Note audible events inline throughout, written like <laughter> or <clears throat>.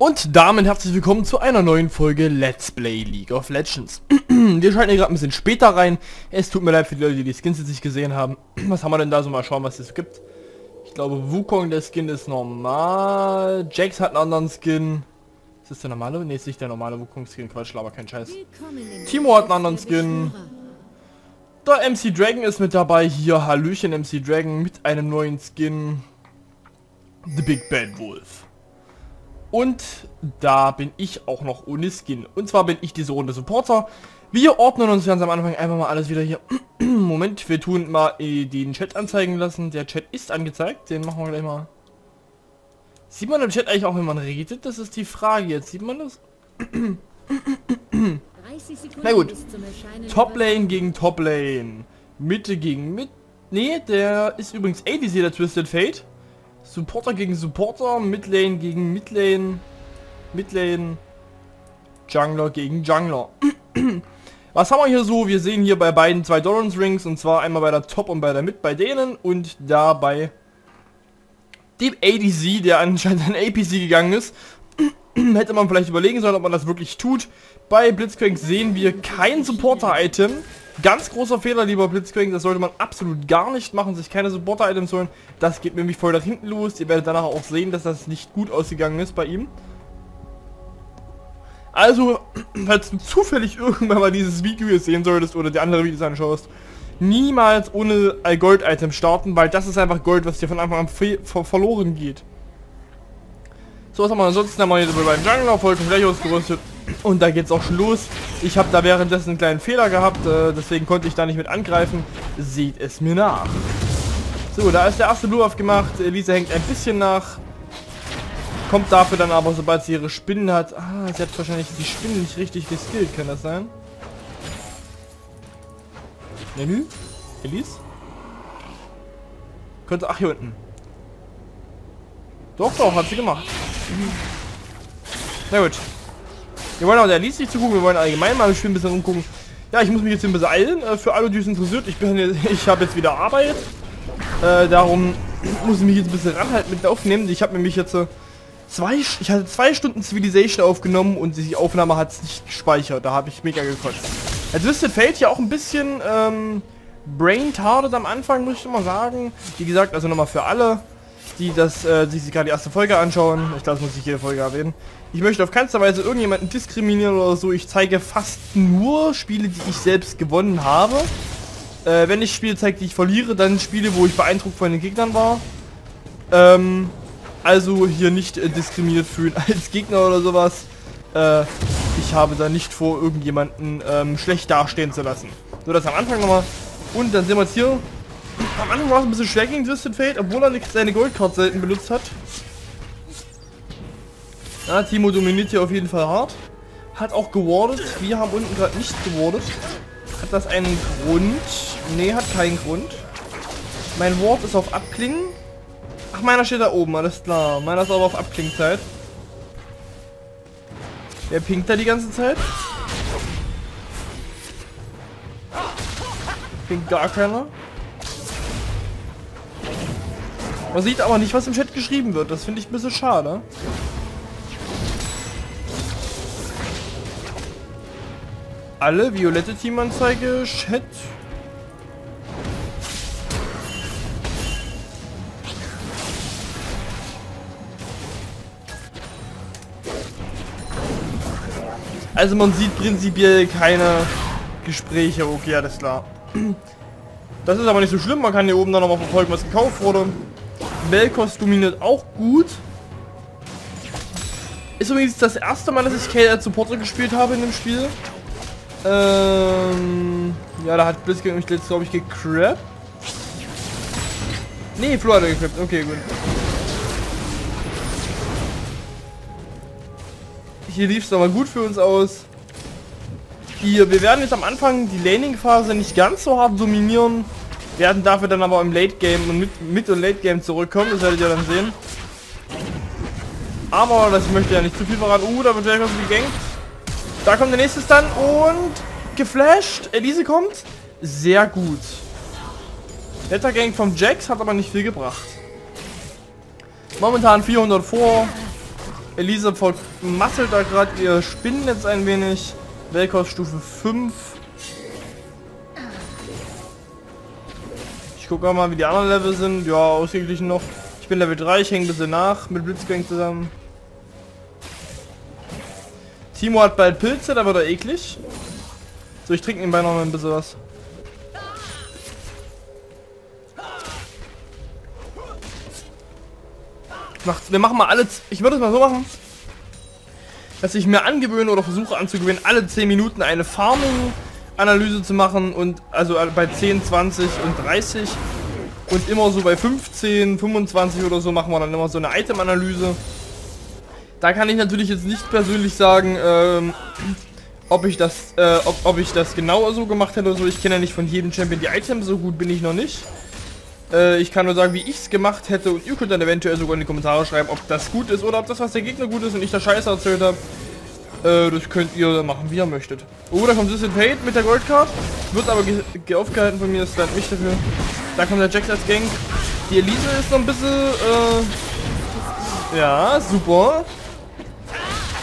Und damit herzlich willkommen zu einer neuen Folge Let's Play League of Legends. <clears throat> wir schalten hier gerade ein bisschen später rein. Es tut mir leid für die Leute, die die Skins jetzt nicht gesehen haben. <clears throat> Was haben wir denn da so? Mal schauen, was es gibt. Ich glaube, Wukong, der Skin ist normal. Jax hat einen anderen Skin. Ist das der normale? Ne, ist nicht der normale Wukong-Skin. Quatsch, aber kein Scheiß. Timo hat einen anderen Skin. Der MC Dragon ist mit dabei. Hier, Hallöchen MC Dragon mit einem neuen Skin. The Big Bad Wolf. Und da bin ich auch noch ohne Skin. Und zwar bin ich diese Runde Supporter. Wir ordnen uns ganz am Anfang einfach mal alles wieder hier. <clears throat> Moment, wir tun mal äh, den Chat anzeigen lassen. Der Chat ist angezeigt. Den machen wir gleich mal. Sieht man im Chat eigentlich auch, wenn man redet? Das ist die Frage jetzt. Sieht man das? Na gut. Top Lane gegen Top Lane. Mitte gegen Mitte. Nee, der ist übrigens ADC, der Twisted Fate. Supporter gegen Supporter, Midlane gegen Midlane, Midlane, Jungler gegen Jungler. <clears throat> Was haben wir hier so? Wir sehen hier bei beiden zwei Doran's Rings und zwar einmal bei der Top und bei der Mid bei denen und da bei dem ADC, der anscheinend an APC gegangen ist. <clears throat> Hätte man vielleicht überlegen sollen, ob man das wirklich tut. Bei Blitzcrank sehen wir kein Supporter-Item. Ganz großer Fehler, lieber Blitzcrank, das sollte man absolut gar nicht machen, sich keine Supporter-Items holen. Das geht nämlich voll nach hinten los. Ihr werdet danach auch sehen, dass das nicht gut ausgegangen ist bei ihm. Also, <clears throat> falls du zufällig irgendwann mal dieses Video hier sehen solltest oder die andere Videos anschaust, niemals ohne Gold-Item starten, weil das ist einfach Gold, was dir von Anfang an ver verloren geht. So, was haben wir ansonsten? Haben wir hier beim Jungler, vollkommen gleich ausgerüstet. Und da geht's auch schon los. Ich habe da währenddessen einen kleinen Fehler gehabt, äh, deswegen konnte ich da nicht mit angreifen. Seht es mir nach. So, da ist der erste Blue gemacht. Elise hängt ein bisschen nach. Kommt dafür dann aber, sobald sie ihre Spinnen hat... Ah, sie hat wahrscheinlich die Spinnen nicht richtig geskillt, kann das sein? Menü? Elise? Könnte... Ach, hier unten. Doch, doch, hat sie gemacht. Na gut. Wir wollen auch der Lies nicht zugucken, wir wollen allgemein mal ein bisschen rumgucken. Ja, ich muss mich jetzt ein bisschen eilen, äh, für alle, die es interessiert. Ich <laughs> ich habe jetzt wieder Arbeit. Äh, darum <clears throat> muss ich mich jetzt ein bisschen ranhalten mit aufnehmen. Ich habe nämlich jetzt äh, zwei, ich hatte zwei Stunden Civilization aufgenommen und die Aufnahme hat es nicht gespeichert. Da habe ich mega gekotzt. Jetzt wisst ihr, fällt ja auch ein bisschen ähm, brain am Anfang, muss ich mal sagen. Wie gesagt, also nochmal für alle die das äh, sich gerade die erste Folge anschauen. Ich glaube, das muss ich jede Folge erwähnen. Ich möchte auf keinster Weise irgendjemanden diskriminieren oder so. Ich zeige fast nur Spiele, die ich selbst gewonnen habe. Äh, wenn ich Spiele zeige, die ich verliere, dann Spiele, wo ich beeindruckt von den Gegnern war. Ähm, also hier nicht äh, diskriminiert fühlen <laughs> als Gegner oder sowas. Äh, ich habe da nicht vor, irgendjemanden ähm, schlecht dastehen zu lassen. So, das am Anfang nochmal. Und dann sind wir jetzt hier am Anfang war es ein bisschen schwer gegen Twisted Fate, obwohl er nicht seine Goldcard selten benutzt hat. Ja, Timo dominiert hier auf jeden Fall hart. Hat auch gewardet. Wir haben unten gerade nicht gewardet. Hat das einen Grund? Nee, hat keinen Grund. Mein Ward ist auf Abklingen. Ach, meiner steht da oben, alles klar. Meiner ist aber auf Abklingzeit. Wer pinkt da die ganze Zeit? Pinkt gar keiner. Man sieht aber nicht, was im Chat geschrieben wird. Das finde ich ein bisschen schade. Alle violette Teamanzeige, Chat. Also man sieht prinzipiell keine Gespräche. Okay, alles klar. Das ist aber nicht so schlimm. Man kann hier oben dann nochmal verfolgen, was gekauft wurde. Belkos dominiert auch gut. Ist übrigens das erste Mal, dass ich Kale als Supporter gespielt habe in dem Spiel. Ähm, ja, da hat Blitzkrieg mich jetzt, glaube ich, gecrappt. Nee, Flo hat er gecrappt. Okay, gut. Hier lief es aber gut für uns aus. Hier, wir werden jetzt am Anfang die Laning-Phase nicht ganz so hart dominieren werden dafür dann aber im Late Game und mit, mit und Late Game zurückkommen, das werdet ihr dann sehen. Aber das möchte ja nicht zu viel verraten. Uh, da wird gleich was gegankt. Da kommt der nächste dann und geflasht. Elise kommt. Sehr gut. Netter Gang vom Jax hat aber nicht viel gebracht. Momentan 400 vor. Elisa vermasselt da gerade ihr Spinnennetz ein wenig. Welkos Stufe 5. Gucke mal, wie die anderen Level sind. Ja, ausgeglichen noch. Ich bin Level 3, ich hänge ein bisschen nach mit Blitzgang zusammen. Timo hat bald Pilze, da wird er eklig. So, ich trinke nebenbei noch mal ein bisschen was. wir machen mal alle... Ich würde es mal so machen, dass ich mir angewöhne oder versuche anzugewöhnen, alle 10 Minuten eine Farming-Analyse zu machen und also bei 10, 20 und 30 und immer so bei 15, 25 oder so machen wir dann immer so eine Item-Analyse. Da kann ich natürlich jetzt nicht persönlich sagen, ähm, ob ich das, äh, ob, ob ich das genau so gemacht hätte oder so. Ich kenne ja nicht von jedem Champion die Items, so gut bin ich noch nicht. Äh, ich kann nur sagen, wie ich es gemacht hätte und ihr könnt dann eventuell sogar in die Kommentare schreiben, ob das gut ist oder ob das, was der Gegner gut ist und ich da Scheiße erzählt habe. Äh, das könnt ihr machen, wie ihr möchtet. Oh, da kommt Distant Fate mit der Goldcard. Wird aber ge, ge aufgehalten von mir, das lernt mich dafür. Da kommt der Jax als Gang. Die Elise ist noch ein bisschen, äh... Ja, super.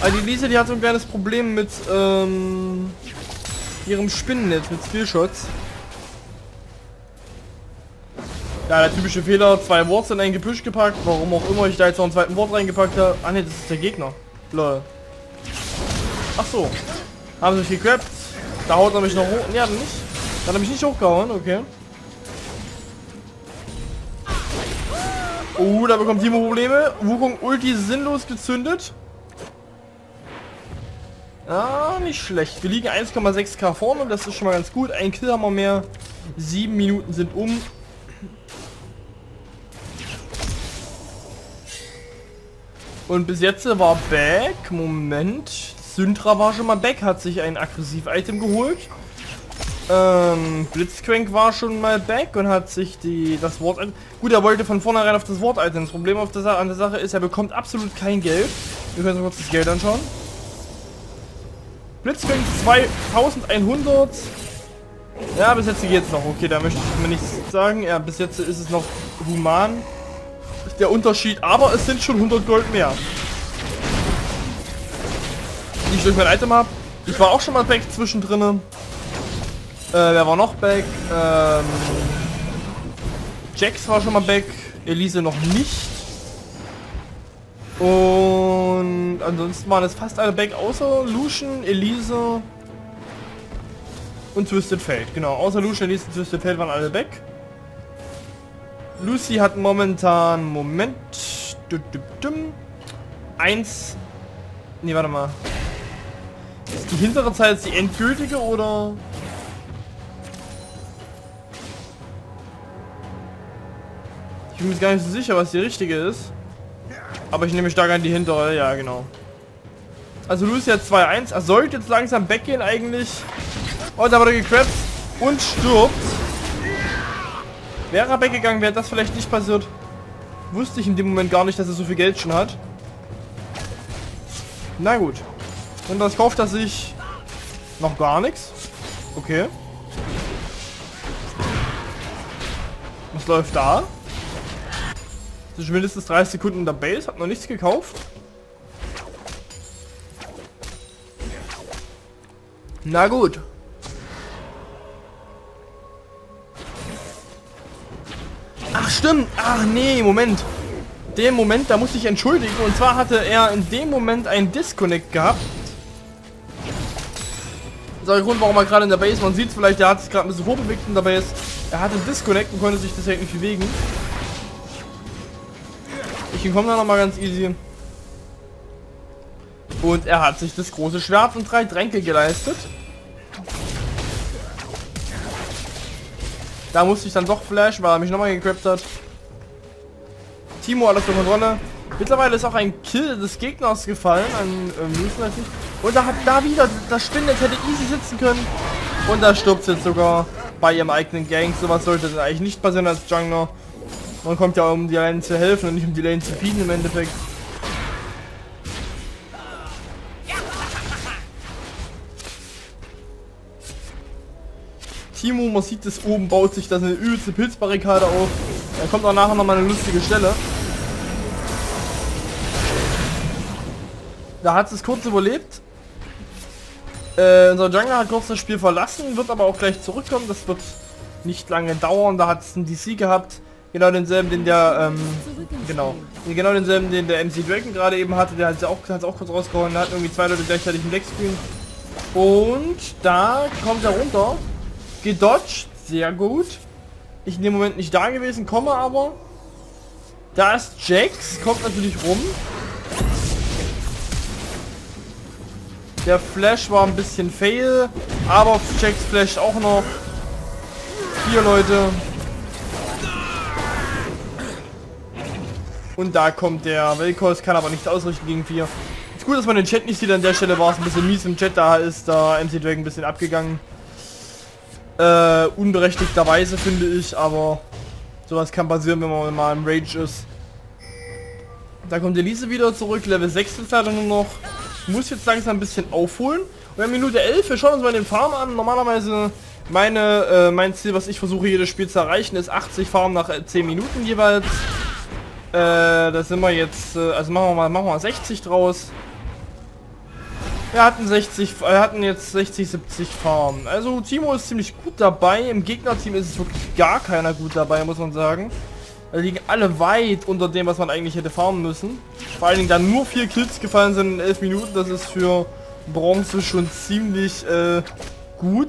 Aber die Elise, die hat so ein kleines Problem mit, ähm... ihrem Spinnennetz, mit Skillshots. Ja, der typische Fehler, zwei Worts in ein Gebüsch gepackt, warum auch immer ich da jetzt noch einen zweiten Wort reingepackt habe. Ah ne, das ist der Gegner. Lol. Ach so. Haben sie sich gegrabt. Da haut er mich noch hoch. Ja, nicht. Dann hat er mich nicht hochgehauen, okay. Oh, da bekommt Timo Probleme. Wukong Ulti sinnlos gezündet. Ah, nicht schlecht. Wir liegen 1,6k vorne, das ist schon mal ganz gut. Ein Kill haben wir mehr. Sieben Minuten sind um. Und bis jetzt war Back. Moment. Syntra war schon mal back, hat sich ein Aggressiv-Item geholt. Ähm, Blitzcrank war schon mal back und hat sich die das Wort... Gut, er wollte von vornherein auf das Wort-Item. Das Problem auf der, an der Sache ist, er bekommt absolut kein Geld. Wir können uns kurz das Geld anschauen. Blitzcrank 2100. Ja, bis jetzt geht's noch. Okay, da möchte ich mir nichts sagen. Ja, bis jetzt ist es noch human der Unterschied, aber es sind schon 100 Gold mehr. Die ich durch mein Item habe. Ich war auch schon mal back zwischendrin. Äh, wer war noch back? Ähm, Jax war schon mal back. Elise noch nicht. Und ansonsten waren es fast alle back, außer Lucian, Elise und Twisted Fate. Genau, außer Lucian, Elise und Twisted Fate waren alle back. Lucy hat momentan, Moment, eins, nee, warte mal. Ist die hintere Zahl jetzt die endgültige oder? Ich bin mir gar nicht so sicher, was die richtige ist. Aber ich nehme stark an die hintere, ja genau. Also hat 2-1, er sollte jetzt langsam weggehen eigentlich. Oh, da wurde gecrappt und stirbt. Wäre er weggegangen, wäre das vielleicht nicht passiert. Wusste ich in dem Moment gar nicht, dass er so viel Geld schon hat. Na gut. Und das kauft er sich noch gar nichts. Okay. Was läuft da? Das ist mindestens 30 Sekunden in der Base, hat noch nichts gekauft. Na gut. stimmt. Ach nee, Moment. Dem Moment, da muss ich entschuldigen. Und zwar hatte er in dem Moment einen Disconnect gehabt. Das ist der Grund, warum er gerade in der Base, man sieht vielleicht, der hat sich gerade ein bisschen vorbewegt in der Base. Er hatte Disconnect und konnte sich deswegen nicht bewegen. Ich komme da nochmal ganz easy. Und er hat sich das große Schwert und drei Tränke geleistet. Da musste ich dann doch flash, weil er mich nochmal gegrabt hat. Timo alles unter Kontrolle. Mittlerweile ist auch ein Kill des Gegners gefallen. An ähm, Und da hat da wieder das Spinnet hätte easy sitzen können. Und da stirbt jetzt sogar bei ihrem eigenen Gang. Sowas sollte eigentlich nicht passieren als Jungler. Man kommt ja um die Lane zu helfen und nicht um die Lane zu feeden im Endeffekt. Timo, man sieht es oben, baut sich das eine übelste Pilzbarrikade auf. Da kommt auch nachher noch mal eine lustige Stelle. Da hat es kurz überlebt. Äh, unser Jungler hat kurz das Spiel verlassen, wird aber auch gleich zurückkommen. Das wird nicht lange dauern. Da hat es einen DC gehabt. Genau denselben, den der, ähm, genau. Genau denselben, den der MC Dragon gerade eben hatte. Der hat es auch, auch kurz rausgehauen. Der hat irgendwie zwei Leute gleichzeitig im Deckscreen. Und da kommt er runter. Gedodged. Sehr gut. Ich in dem Moment nicht da gewesen, komme aber. Da ist Jax, kommt natürlich rum. Der Flash war ein bisschen fail, aber Jax Flash auch noch. Vier Leute. Und da kommt der Velkos, kann aber nicht ausrichten gegen vier. Ist gut, dass man den Chat nicht sieht, an der Stelle war es ein bisschen mies im Chat, da ist da MC Dragon ein bisschen abgegangen. Äh, unberechtigterweise finde ich, aber sowas kann passieren, wenn man mal im Rage ist. Da kommt Elise wieder zurück, Level 6 ist leider nur noch. Muss jetzt langsam ein bisschen aufholen. Und wir haben Minute 11, wir schauen uns mal den Farm an. Normalerweise meine, äh, mein Ziel, was ich versuche jedes Spiel zu erreichen, ist 80 Farm nach 10 Minuten jeweils. Äh, da sind wir jetzt, äh, also machen wir mal, machen wir mal 60 draus. Wir hatten 60, wir hatten jetzt 60, 70 Farm. Also Timo ist ziemlich gut dabei. Im Gegnerteam ist es wirklich gar keiner gut dabei, muss man sagen. Da liegen alle weit unter dem, was man eigentlich hätte farmen müssen. Vor allen Dingen dann nur vier Kills gefallen sind in 11 Minuten. Das ist für Bronze schon ziemlich äh, gut.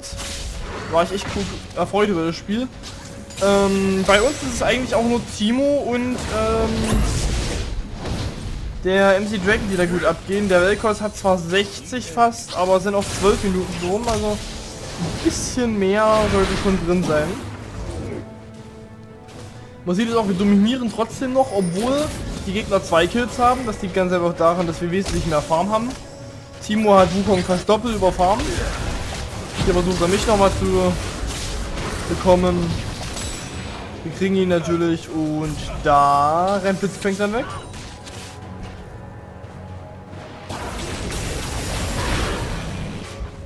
War ich echt gut erfreut über das Spiel. Ähm, bei uns ist es eigentlich auch nur Timo und ähm, der MC Dragon, die da gut abgehen. Der Velkos hat zwar 60 fast, aber sind auf 12 Minuten rum, also ein bisschen mehr sollte schon drin sein. Man sieht es auch, wir dominieren trotzdem noch, obwohl die Gegner zwei Kills haben. Das liegt ganz einfach daran, dass wir wesentlich mehr Farm haben. Timo hat Wukong fast doppelt über Farm. Hier versucht er mich nochmal zu bekommen. Wir kriegen ihn natürlich und da rennt Blitzcrank dann weg.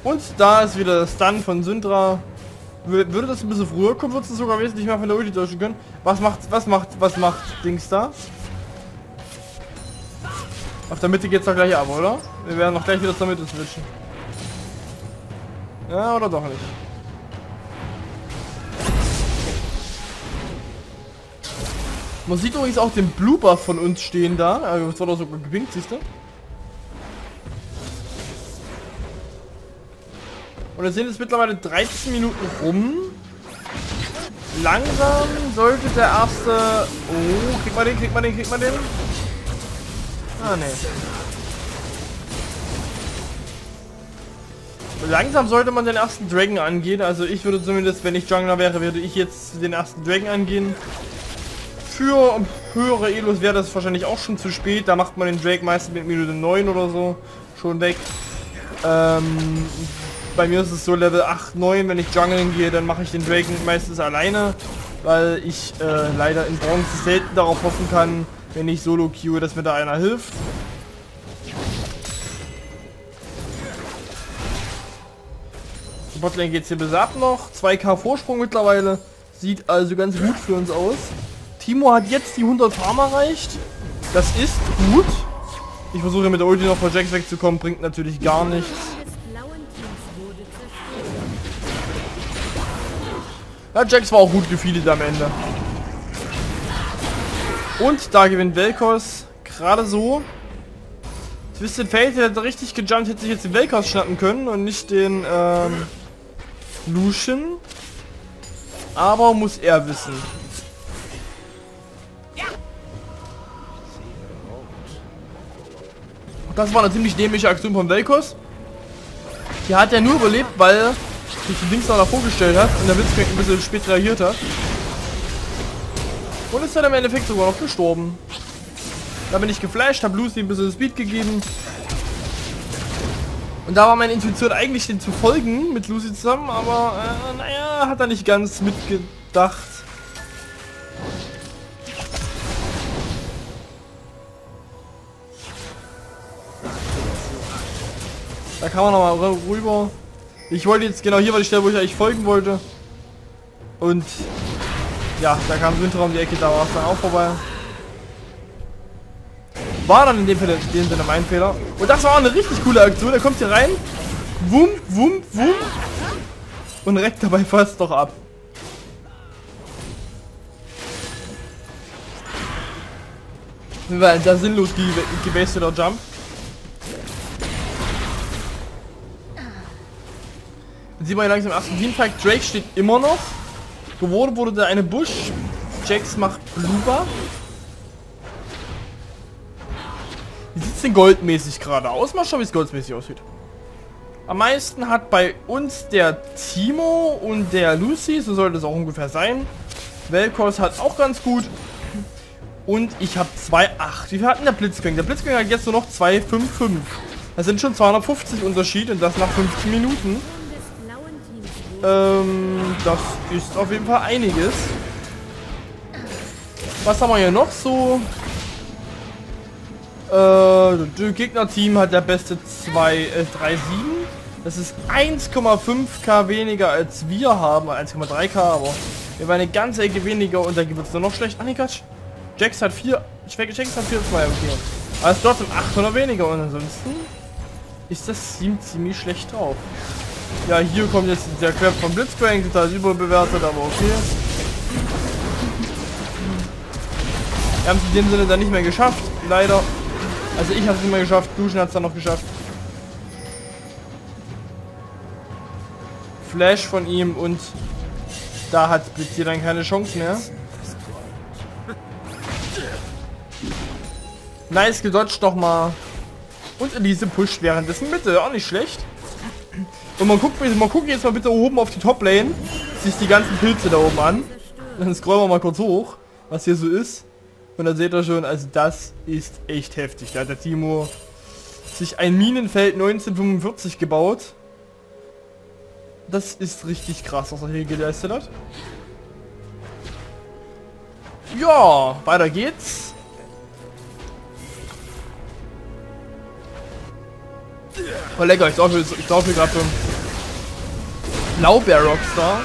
Und da ist wieder der Stun von Syndra. Würde das ein bisschen früher kommen, würdest du sogar wesentlich mehr von der Ulti durchgehen können. Was macht, was macht, was macht Dings da? Auf der Mitte geht's doch gleich ab, oder? Wir werden noch gleich wieder zur Mitte switchen. Ja, oder doch nicht? Man sieht übrigens auch den Blooper von uns stehen da. Also, es war doch sogar gewinkt, siehst du? Und es sind jetzt mittlerweile 13 Minuten rum. Langsam sollte der erste... Oh, kriegt man den, kriegt man den, kriegt man den? Ah, ne. Langsam sollte man den ersten Dragon angehen. Also ich würde zumindest, wenn ich Jungler wäre, würde ich jetzt den ersten Dragon angehen. Für höhere Elos wäre das wahrscheinlich auch schon zu spät. Da macht man den Drake meistens mit Minute 9 oder so schon weg. Ähm, bei mir ist es so Level 8, 9, wenn ich jungeln gehe, dann mache ich den Dragon meistens alleine, weil ich äh, leider in Bronze selten darauf hoffen kann, wenn ich solo queue, dass mir da einer hilft. Die Botlane geht hier bis ab noch, 2k Vorsprung mittlerweile, sieht also ganz gut für uns aus. Timo hat jetzt die 100 Farm erreicht, das ist gut. Ich versuche mit der Ulti noch vor Jax wegzukommen, bringt natürlich gar nichts. Ja, Jax war auch gut gefeedet am Ende. Und da gewinnt Velkos. Gerade so. Twisted Fate hätte richtig gejumpt, hätte sich jetzt den Velkos schnappen können und nicht den ähm, Lucian. Aber muss er wissen. Das war eine ziemlich dämliche Aktion von Velkos. Die hat er nur überlebt, weil sich Dings noch vorgestellt hat und der Blitzcrank ein bisschen spät reagiert hat. Und ist dann im Endeffekt sogar noch gestorben. Da bin ich geflasht, habe Lucy ein bisschen Speed gegeben. Und da war meine Intuition eigentlich den zu folgen mit Lucy zusammen, aber äh, naja, hat er nicht ganz mitgedacht. Da kann man noch mal rüber. Ich wollte jetzt, genau hier war die Stelle, wo ich eigentlich folgen wollte. Und ja, da kam Winter um die Ecke, da war es dann auch vorbei. War dann in dem, Fall, in dem Sinne mein Fehler. Und das war auch eine richtig coole Aktion. Er kommt hier rein. Wum, wum, wum. Und reckt dabei fast doch ab. Weil da sinnlos gewasteter Jump. Sieht man langsam ersten Teamfight. Drake steht immer noch. Geworden wurde der eine Busch. Jax macht Bluber. Wie sieht es denn goldmäßig gerade aus? Mal schauen, wie es goldmäßig aussieht. Am meisten hat bei uns der Timo und der Lucy, so sollte es auch ungefähr sein. Velkos hat auch ganz gut. Und ich habe 2,8. Wie viel hat denn der Blitzkrieg? Der Blitzkrieg hat jetzt nur noch 2,55. Das sind schon 250 Unterschied und das nach 15 Minuten. Ähm, das ist auf jeden Fall einiges. Was haben wir hier noch so? Äh, das Gegnerteam hat der beste 2, äh, 3, 7. Das ist 1,5k weniger als wir haben. 1,3k, aber wir waren eine ganze Ecke weniger und da gibt es nur noch schlecht. Ah, nee, Quatsch. Jax hat 4, Jax hat 4, 2, okay. Ist trotzdem 800 weniger und ansonsten ist das Team ziemlich schlecht drauf. Ja, hier kommt jetzt der Crap von Blitzcrank, total überbewertet, aber okay. Wir haben es in dem Sinne dann nicht mehr geschafft, leider. Also ich habe es nicht mehr geschafft, Duschen hat es dann noch geschafft. Flash von ihm und da hat Blitz hier dann keine Chance mehr. Nice gedodged nochmal. Und Elise pusht währenddessen Mitte, auch nicht schlecht. Und man guckt, man guckt jetzt mal bitte oben auf die Top-Lane, sich die ganzen Pilze da oben an. Dann scrollen wir mal kurz hoch, was hier so ist. Und dann seht ihr schon, also das ist echt heftig. Da hat der Timo sich ein Minenfeld 1945 gebaut. Das ist richtig krass, was er hier geleistet hat. Ja, weiter geht's. Oh lecker, ich laufe ich laufe gerade so Blaubeer Rockstar.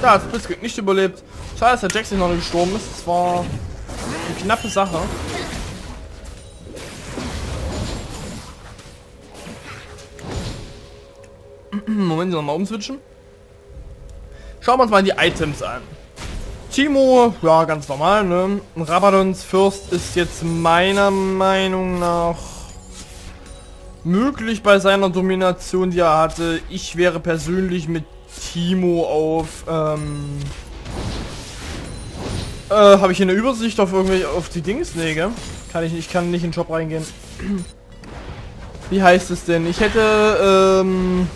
Da hat Blitzkrieg nicht überlebt. Schade, dass der Jackson noch nicht gestorben ist. Das war eine knappe Sache. <clears throat> Moment, nochmal umswitchen. Schauen wir uns mal die Items an. Timo, ja, ganz normal, ne? Rabadons Fürst ist jetzt meiner Meinung nach möglich bei seiner Domination, die er hatte. Ich wäre persönlich mit Timo auf, ähm, äh, habe ich eine Übersicht auf irgendwelche, auf die Dings? Nee, gell? Kann ich nicht, ich kann nicht in den Shop reingehen. <clears throat> Wie heißt es denn? Ich hätte, ähm,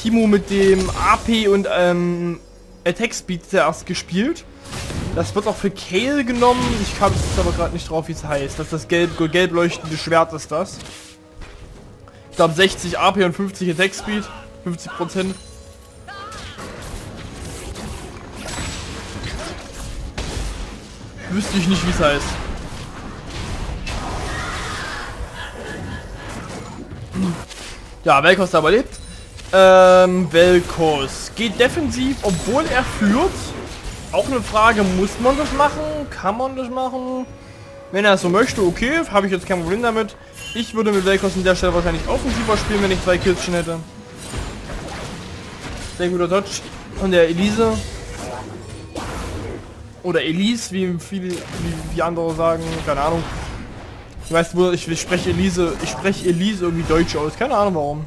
Timo mit dem AP und, ähm, Attack Speed zuerst gespielt. Das wird auch für Kale genommen. Ich habe es aber gerade nicht drauf, wie es heißt. Das ist das gelb, gelb leuchtende Schwert ist das. Ich glaube 60 AP und 50 Attack Speed. 50 Prozent. Wüsste ich nicht, wie es heißt. Ja, Velkos da überlebt. Ähm, Velkos geht defensiv, obwohl er führt. Auch eine Frage, muss man das machen? Kann man das machen? Wenn er es so möchte, okay, habe ich jetzt kein Problem damit. Ich würde mit Velkos an der Stelle wahrscheinlich offensiver spielen, wenn ich zwei Kills schon hätte. Sehr guter Touch. Und der Elise. Oder Elise, wie viele, wie, wie andere sagen, keine Ahnung. Ich weiß, ich spreche Elise, ich spreche Elise irgendwie Deutsch aus, keine Ahnung warum.